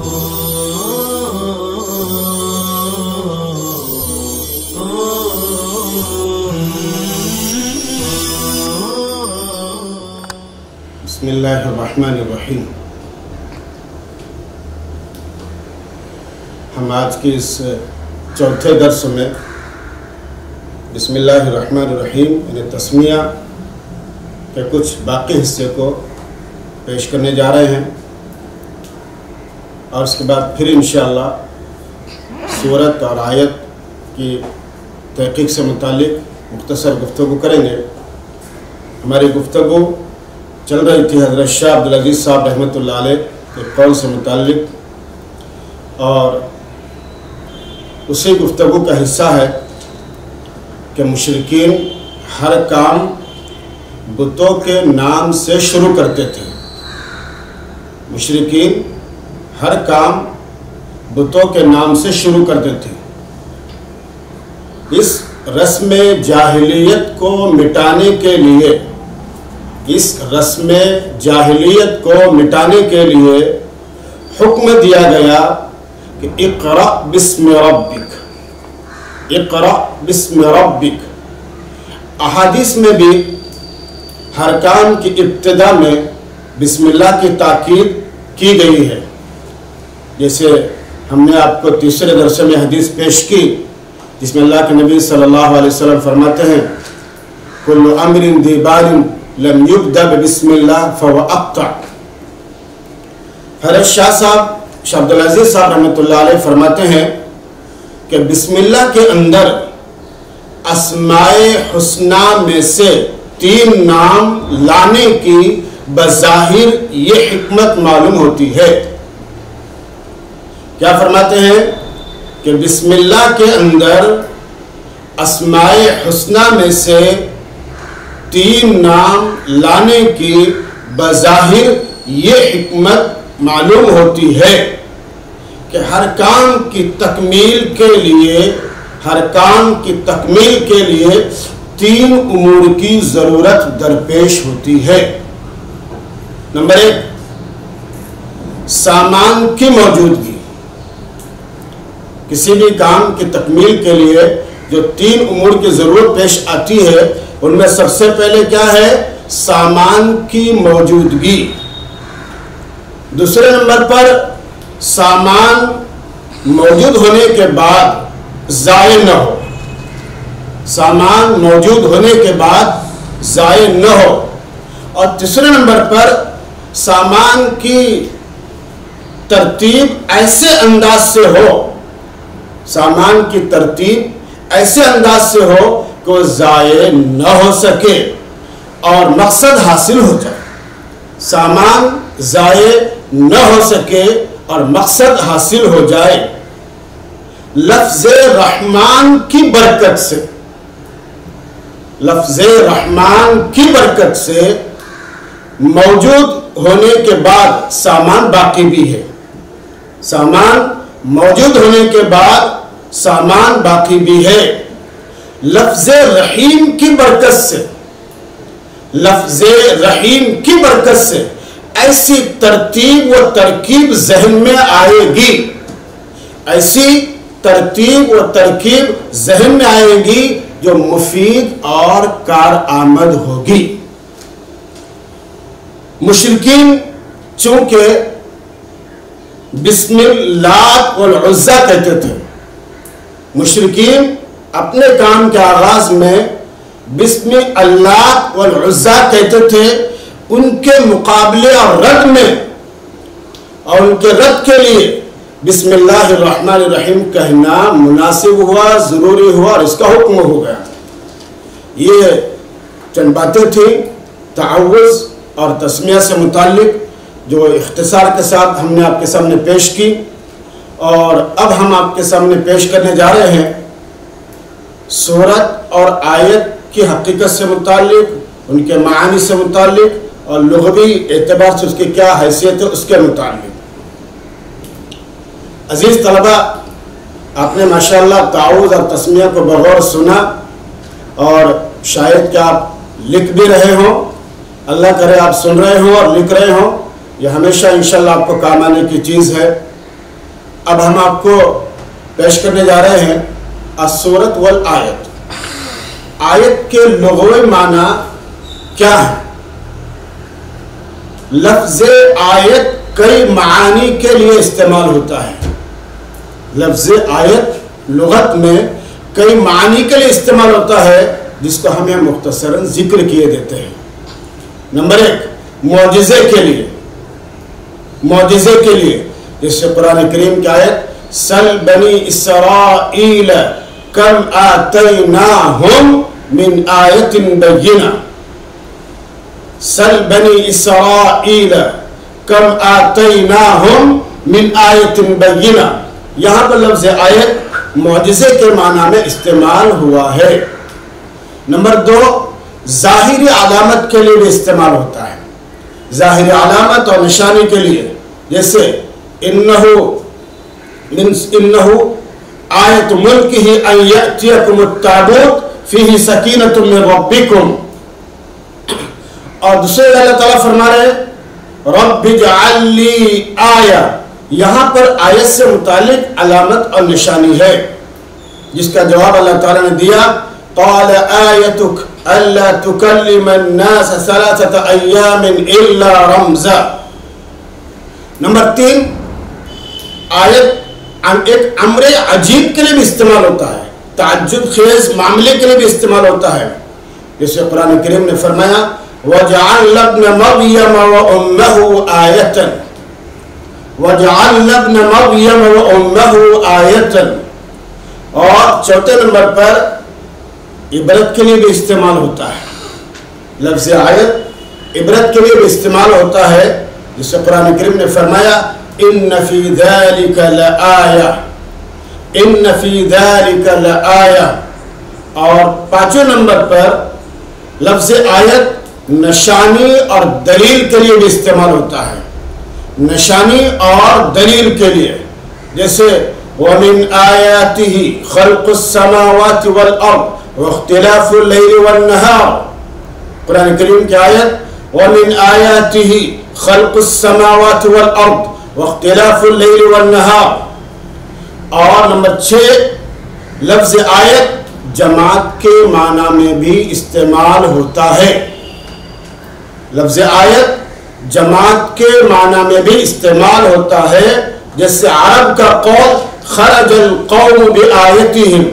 बसमीम हम आज के इस चौथे दर्स में बसमीम यानी तस्मिया के कुछ बाकी हिस्से को पेश करने जा रहे हैं। और उसके बाद फिर इन सूरत और आयत की तहकीक से मुतल मुख्तसर गुफ्तु करेंगे। हमारी गुफ्तु चल रही थी हज़रत शाह अब्दुल अज़ीज़ साहब रहमत के कौल से मुतक और उसी गुफ्तु का हिस्सा है कि मुशरकिन हर काम बुतों के नाम से शुरू करते थे। मुशरकिन हर काम बुतों के नाम से शुरू करते थे इस रस्म जाहिलियत को मिटाने के लिए, इस रस्म जाहिलियत को मिटाने के लिए हुक्म दिया गया कि इकरा बिस्म रब्बिक, इकरा बिस्म रब्बिक। अहादीस में भी हर काम की इब्तदा में बिस्मिल्लाह की ताकीद की गई है। जैसे हमने आपको तीसरे दरसे में हदीस पेश की, जिसमें अल्लाह के नबी सल्लल्लाहु अलैहि वसल्लम फरमाते हैं, कुल्लु अमरिन दीबारिन लम युबदा बिस्मिल्लाह फवअक्ता हरत शाह साहब, शाह अब्दुल अज़ीज़ साहब रहमतुल्लाह फरमाते हैं कि बिस्मिल्लाह के अंदर असमाए हुसना में से तीन नाम लाने की बज़ाहिर ये हिकमत मालूम होती है। क्या फरमाते हैं कि बिस्मिल्लाह के अंदर असमाए हुसना में से तीन नाम लाने की बज़ाहिर ये हिकमत मालूम होती है कि हर काम की तकमील के लिए, हर काम की तकमील के लिए तीन उमूर की ज़रूरत दरपेश होती है। नंबर एक, सामान की मौजूदगी। किसी भी काम की तकमील के लिए जो तीन उमूर की ज़रूरत पेश आती है, उनमें सबसे पहले क्या है? सामान की मौजूदगी। दूसरे नंबर पर, सामान मौजूद होने के बाद ज़ाय न हो। सामान मौजूद होने के बाद ज़ाय न हो। और तीसरे नंबर पर, सामान की तरतीब ऐसे अंदाज से हो सामान की तरतीब ऐसे अंदाज से हो को ज़ाय न हो सके और मकसद हासिल हो जाए। सामान ज़ाय न हो सके और मकसद हासिल हो जाए। लफ्ज रहमान की बरकत से, लफ्ज रहमान की बरकत से मौजूद होने के बाद सामान बाकी भी है। सामान मौजूद होने के बाद सामान बाकी भी है। लफ्ज रहीम की बरकत से, लफ्ज रहीम की बरकत से ऐसी तरतीब व तरकीब जहन में आएगी। ऐसी तरतीब व तरकीब जहन में आएगी जो मुफीद और कार आमद होगी। मुशरकिन, चूँकि बिस्मिल्लाह और कहते थे। मुशरकिन, अपने काम के आगाज़ में बिस्म अल्लाह वज़्ज़ा कहते थे, उनके मुकाबले और रद में, और उनके रद के लिए बिस्मिल्लाहिर्रहमानिर्रहीम कहना मुनासिब हुआ, ज़रूरी हुआ और इसका हुक्म हो गया। ये चंद बातें थी तावज़ और तस्मिया से मुतक जो इख्तसार के साथ हमने आपके सामने पेश की और अब हम आपके सामने पेश करने जा रहे हैं सूरत और आयत की हकीकत से मुतक उनके मानी से मुतक और लगवी एतबार से उसकी क्या हैसियत है उसके मुतालिक। अज़ीज़ तलबा, आपने माशाल्लाह ताउज़ और तस्मिया को बगौर सुना और शायद क्या आप लिख भी रहे हों। अल्लाह करे आप सुन रहे हों और लिख रहे हों। यह हमेशा इंशाल्लाह आपको काम आने की चीज़ है। अब हम आपको पेश करने जा रहे हैं असूरत वल आयत। आयत के लगोए माना क्या है? लफ्ज आयत कई मानी के लिए इस्तेमाल होता है। लफ्ज आयत लगत में कई मानी के लिए इस्तेमाल होता है, जिसको हम मुख्तसरन ज़िक्र किए देते हैं। नंबर एक मुआजे के लिए। मुआजे के लिए, जिससे कुरान करीम की आयत, सल बनी इसराइल कम आतना हम मिन बय्यिना सल बनी इसराइल कम आतना हम मिन आयतिन बय्यिना यहाँ पर लफ्ज आयत मुआजे के माना में इस्तेमाल हुआ है। नंबर दो ज़ाहिर अलामत के लिए भी इस्तेमाल होता है। ज़ाहिर अलामत और निशानी के लिए, जैसे, इन्नहु इन्नहु, आयत मुल्क ही अयतुमताबूत फ़ी सकीन तुम रबिकुम और दूसरे अल्लाह ताला फरमा रहे हैं रबी आया। यहाँ पर आयत से मुतालिक अलामत और निशानी है, जिसका जवाब अल्लाह ताला ने दिया आयतुक अल्ला इल्ला रमजा नंबर तीन आयत एक अमर अजीब के लिए भी इस्तेमाल होता है ताजुब खेज मामले के लिए भी इस्तेमाल होता है जैसे कुरान करीम ने फरमाया आयतन आयतन और चौथे नंबर पर इबरत के लिए भी इस्तेमाल होता है। लफ्ज आयत, इबरत के लिए भी इस्तेमाल होता है जिससे कुरान करीम ने फरमाया इन नफी आया इन नफी आया और पाँचवें नंबर पर लफ्ज आयत, निशानी और दलील के लिए भी इस्तेमाल होता है। निशानी और दलील के लिए, जैसे, वमिन आयाति ही खल्क़ुस्समावाति वल अर्द। कुरान करीम की आयत वमिन आयातिही खल्क़ुस्समावाति वल अर्द वख्तिलाफ़ुल्लैल वन और नंबर छः जमात के माना में भी इस्तेमाल होता है लफ्ज़ आयत जमात के माना में भी इस्तेमाल होता है जैसे अरब का कौल खरजल कौम बेआयतिहिम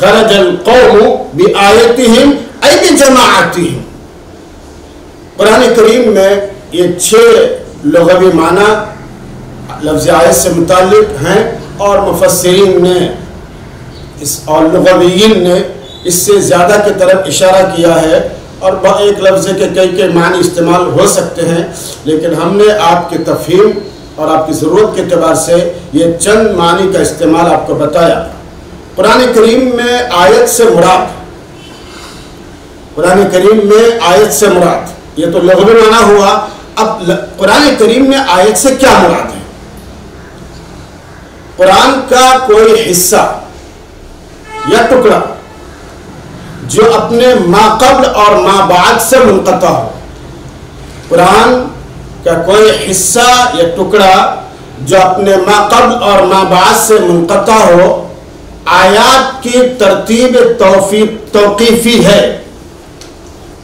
खरजल कौम बेआयतिहिम ऐ जमाअतिहिम कुरान करीम में ये छह लगवी माना लफ्ज आयत से मुतालिक हैं और मुफसरीन ने इस और लगवीन ने इससे ज़्यादा की तरफ़ इशारा किया है और एक लफ्ज़ के कई कई मानी इस्तेमाल हो सकते हैं लेकिन हमने आपके तफहीम और आपकी ज़रूरत के अतबार से ये चंद मानी का इस्तेमाल आपको बताया कुरान करीम में आयत से मुराद। कुरान करीम में आयत से मुराद। ये तो लगवी माना हुआ। अब कुरान करीम में आयत से क्या मुराद है? कुरान का कोई हिस्सा या टुकड़ा जो अपने माकबल और माबाद से मुनता हो, कुरान का कोई हिस्सा या टुकड़ा जो अपने माकबल और माबाद से मुनता हो आयात की तरतीब तौकीफ़ी है।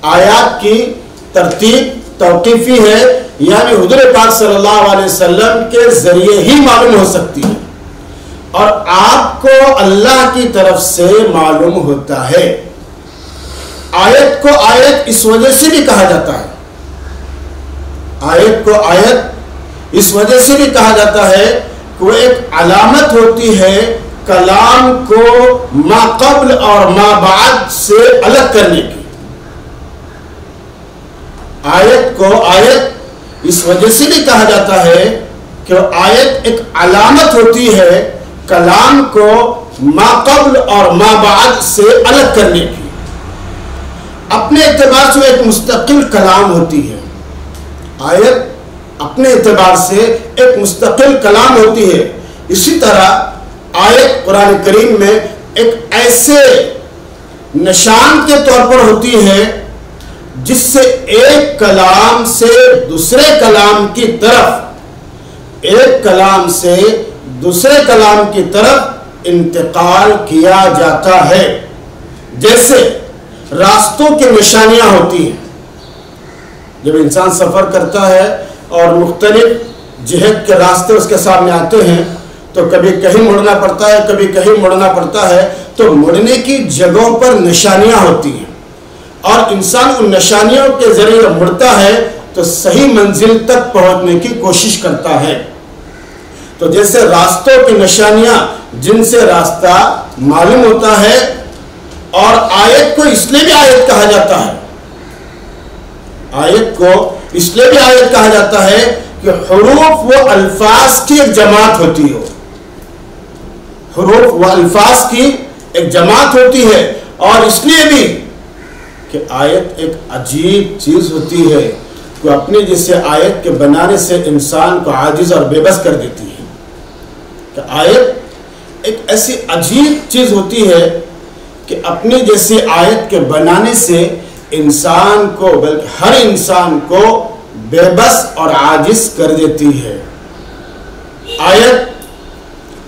आयात की तरतीब तौकीफ़ी है, यानी हजर पाक सल्लल्लाहु अलैहि वसल्लम के ज़रिए ही मालूम हो सकती है। और आपको अल्लाह की तरफ़ से मालूम होता है। आयत को आयत इस वजह से भी कहा जाता है। आयत को आयत इस वजह से भी कहा जाता है कि एक अलामत होती है कलाम को माकबल और माबाद से अलग करने की। आयत को आयत इस वजह से भी कहा जाता है कि आयत एक अलामत होती है कलाम को माकबल और माबाद से अलग करने की। अपने एतबार से एक मुस्तकिल कलाम होती है। आयत अपने एतबार से एक मुस्तकिल कलाम होती है। इसी तरह आयत कुरान करीम में एक ऐसे निशान के तौर पर होती है, जिससे एक कलाम से दूसरे कलाम की तरफ़, एक कलाम से दूसरे कलाम की तरफ़ इंतकाल किया जाता है। जैसे रास्तों की निशानियाँ होती हैं। जब इंसान सफ़र करता है और मुख्तलिफ़ जहद के रास्ते उसके सामने आते हैं तो कभी कहीं मुड़ना पड़ता है, कभी कहीं मुड़ना पड़ता है तो मुड़ने की जगहों पर निशानियाँ होती हैं। और इंसान उन निशानियों के ज़रिए मुड़ता है तो सही मंजिल तक पहुँचने की कोशिश करता है। तो जैसे रास्तों की निशानियाँ, जिनसे रास्ता मालूम होता है, और आयत को इसलिए भी आयत कहा जाता है। आयत को इसलिए भी आयत कहा जाता है कि हरूफ वो अल्फाज की एक जमात होती हो। हरूफ वो अल्फाज की एक जमात होती है। और इसलिए भी कि आयत एक अजीब चीज़ होती है कि अपने जैसे आयत के बनाने से इंसान को आजिज और बेबस कर देती है। कि आयत एक ऐसी अजीब चीज़ होती है कि अपने जैसी आयत के बनाने से इंसान को, बल्कि हर इंसान को बेबस और आजिज कर देती है। आयत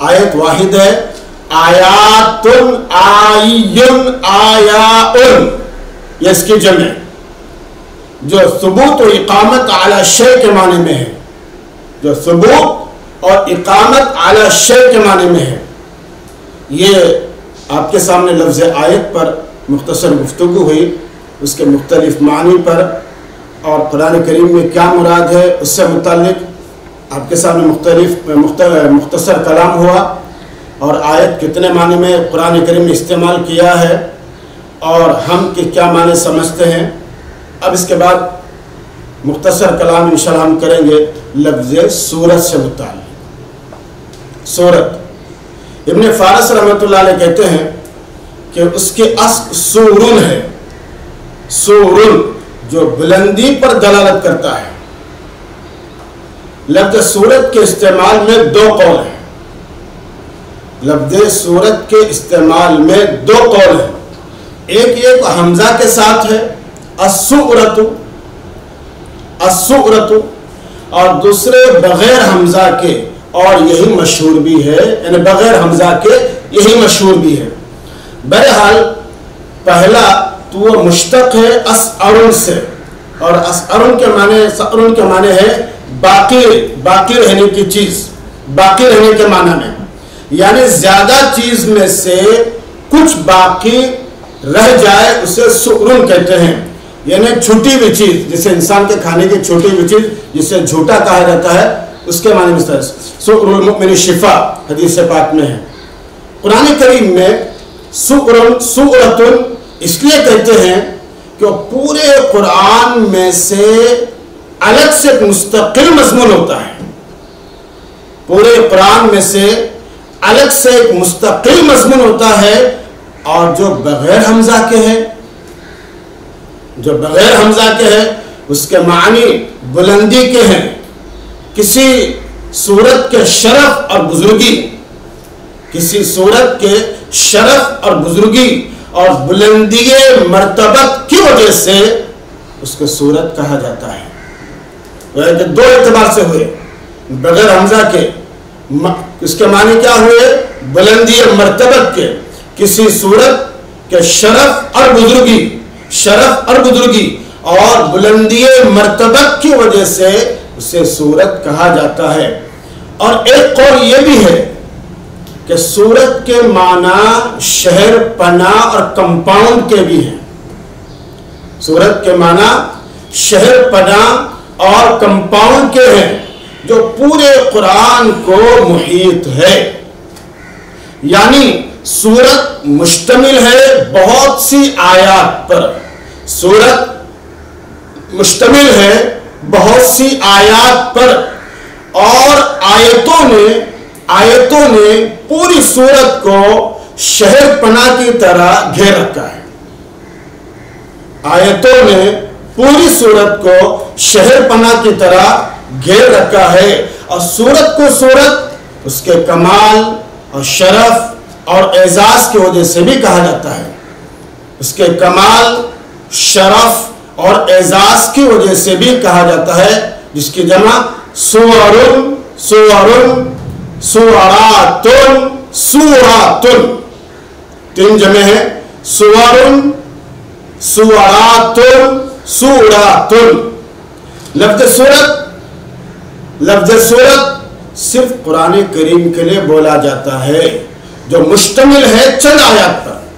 आयत वाहिद है। आयातुन आयुन आयाउन। ये इसकी जम जो सबूत और इकामत आला शय के माने में है। जो सबूत और इकामत आला शय के माने में है। ये आपके सामने लफ्ज़ आयत पर मुख्तसर गुफ्तु हुई। उसके मुख्तलिफ़ मानी पर। और कुरान करीम में क्या मुराद है? उससे मुतलक आपके सामने मुख्तलिफ़ मुख्तसर कलाम हुआ और आयत कितने माने में कुरान करीम में इस्तेमाल किया है और हम के क्या माने समझते हैं। अब इसके बाद मुख्तसर कलाम इन हम करेंगे लफ्ज़ सूरत से मुतल सूरत। इबन फारस रहमत कहते हैं कि उसके अस्क सूरुन है। सूरुन जो बुलंदी पर दलालत करता है। लफ्ज सूरत के इस्तेमाल में दो कौल है। लफ्ज सूरत के इस्तेमाल में दो कौल है। एक एक हमजा के साथ है असुरतु असुरतु और दूसरे बगैर हमजा के, और यही मशहूर भी है, यानी बगैर हमजा के यही मशहूर भी है। बहरहाल, पहला तो वो मुश्तक है अस अरुण से, और अस अरुण के माने अरुण के माने है बाकी बाकी रहने की चीज़, बाकी रहने के माना में। यानी ज़्यादा चीज़ में से कुछ बाकी रह जाए, उसे सुरुन कहते हैं। यानी छुट्टी हुई चीज़, जिसे इंसान के खाने की छोटी हुई चीज़, जिसे झूठा कहा जाता है, उसके माने में शिफा, हदीस पाक में है। कुरान करीम में सुरन सुरतुन इसलिए कहते हैं कि पूरे कुरान में से अलग से एक मुस्तकिल मजमून होता है। पूरे कुरान में से अलग से एक मुस्तकिल मजमून होता है और जो बगैर हमजा के है, जो बगैर हमजा के है, उसके मानी बुलंदी के हैं। किसी सूरत के शरफ और बुजुर्गी, किसी सूरत के शरफ और बुजुर्गी और बुलंदी मरतबत की वजह से उसको सूरत कहा जाता है। दो एतबार से हुए। बगैर हमजा के। इसके माने क्या हुए? बुलंदी मरतबत के। किसी सूरत के शरफ और बुजुर्गी, शरफ और बुजुर्गी और बुलंदी मरतबत की वजह से उसे सूरत कहा जाता है। और एक कौल यह भी है कि सूरत के माना शहर, पना और कंपाउंड के भी हैं। सूरत के माना शहर, पना और कंपाउंड के हैं, जो पूरे कुरान को मुहित है। यानी सूरत मुश्तमिल है बहुत सी आयात पर। सूरत मुश्तमिल है बहुत सी आयात पर। और आयतों ने आयतों ने पूरी सूरत को शहर पना की तरह घेर रखा है। आयतों ने पूरी सूरत को शहर पना की तरह घेर रखा है और सूरत को सूरत उसके कमाल और शरफ और एजाज की वजह से भी कहा जाता है। उसके कमाल, शरफ और एजाज की वजह से भी कहा जाता है, जिसकी जमा सुवरुन सुवरुन सुरातुन सूरातुन तीन जमे हैं सुवरुन सुरातुन सूरातुन लफ्ज सूरत लफ्ज सूरत सिर्फ़ कुरान करीम के लिए बोला जाता है। जो मुश्तमिल है, चंद आयात पर।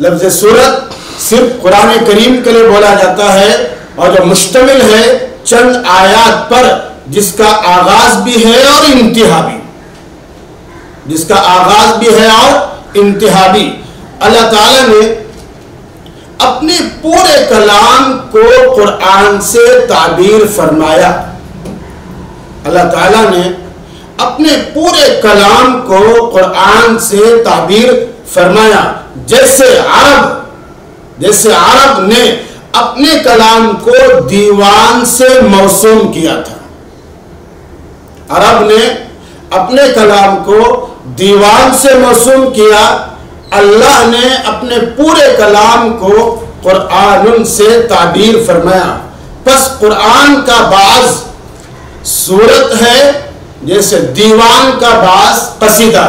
लफ्ज सूरत सिर्फ़ कुरान करीम के लिए बोला जाता है और जो मुश्तमिल है, चंद आयात पर, जिसका आगाज़ भी है और इंतहा भी। जिसका आगाज़ भी है और इंतहा भी। अल्लाह ताला ने अपने पूरे कलाम को कुरान से ताबीर फरमाया। अल्लाह ताला ने अपने पूरे कलाम को कुरान से ताबीर फरमाया। जैसे अरब जैसे अरब ने अपने कलाम को दीवान से मौसूम किया था। अरब ने अपने कलाम को दीवान से मौसूम किया अल्लाह ने अपने पूरे कलाम को कुरान से ताबीर फरमाया। बस कुरान का बाज सूरत है, जैसे दीवान का बाज कसीदा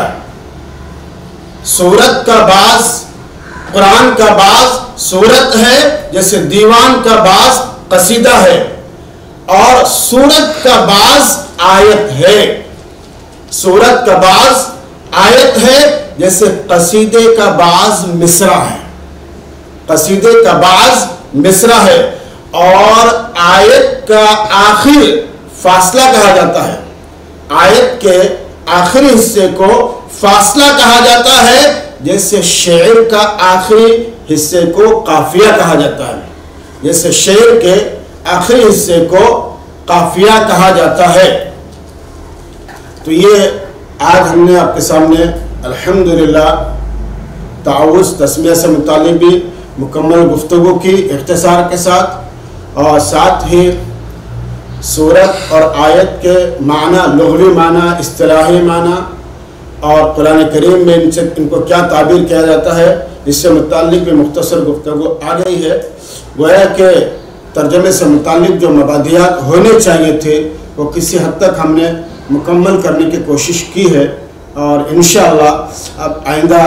सूरत का बाज, कुरान का बाज सूरत है, जैसे दीवान का बाज कसीदा है। और सूरत का बाज आयत है। सूरत का बाज आयत है जैसे कसीदे का बाज मिसरा है। कसीदे का बाज मिसरा है और आयत का आखिर फासला कहा जाता है। आयत के आखिरी हिस्से को फासला कहा जाता है, जैसे शेर का आखिरी हिस्से को काफिया कहा जाता है। जैसे शेर के आखिरी हिस्से को काफिया कहा जाता है। तो ये आज हमने आपके सामने अल्हम्दुलिल्लाह, ताउस, तस्मिया से मुतल भी मुकम्मल गुफ्तु की इख्तसार के साथ और साथ ही सूरत और आयत के माना लघवी माना असलाही माना और कुरान करीम में इनसे, इनको क्या ताबीर किया जाता है, इससे मुतल भी मुख्तर गुफ्तु आ गई है। गोया के तर्जमे से मुतल जो मबादियात होने चाहिए थे, वो किसी हद तक हमने मुकम्मल करने की कोशिश की है। और इन अब आइंदा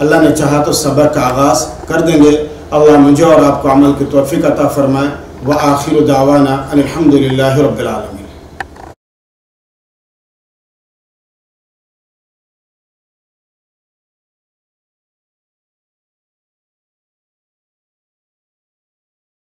अल्लाह ने चाहा तो सबक का आगाज़ कर देंगे। अल्लाह मुझे और आपको अमल की तोफ़ी अता फ़रमाए। व आखिर दावाना अलहमदिल्ला रबालमी